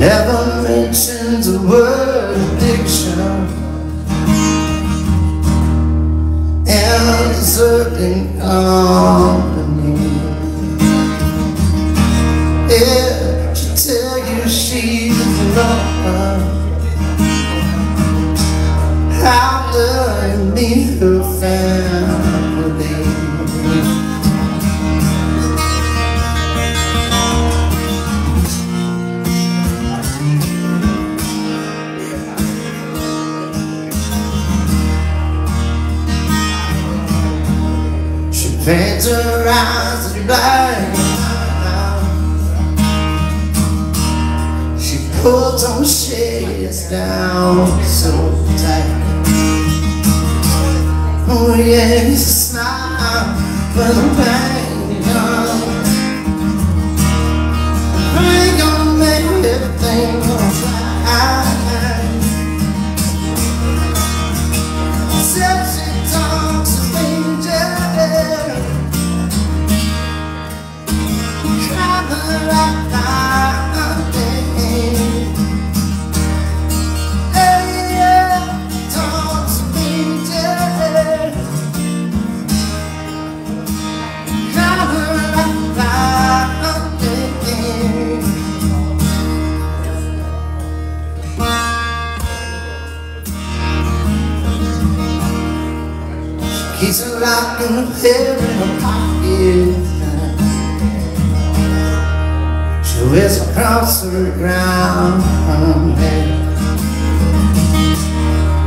Never the word addiction And deserting company Yeah, she tell you she's in love How do you meet her family? Paints her eyes black She pulls on shades down so tight. Oh yeah, it's a smile Keeps a lock in her hair in her pocket to the ground.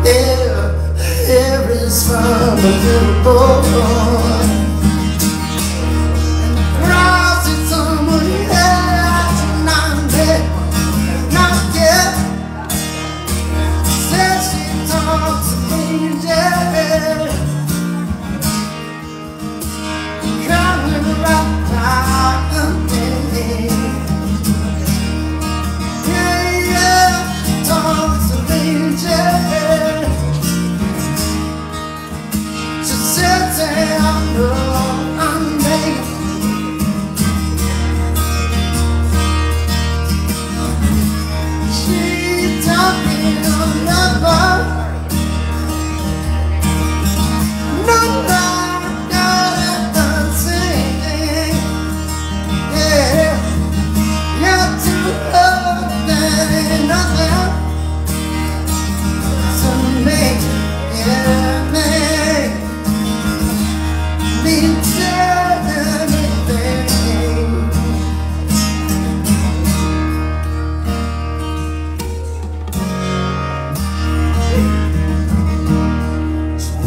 Yeah, hair is from a little boy And the cross is someone else Not yet, not yet. Says she talks to Coming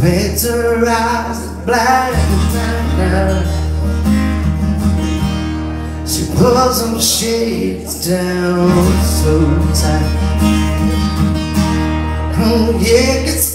Paints her eyes black and She pulls them shades down so tight. Oh yeah, gets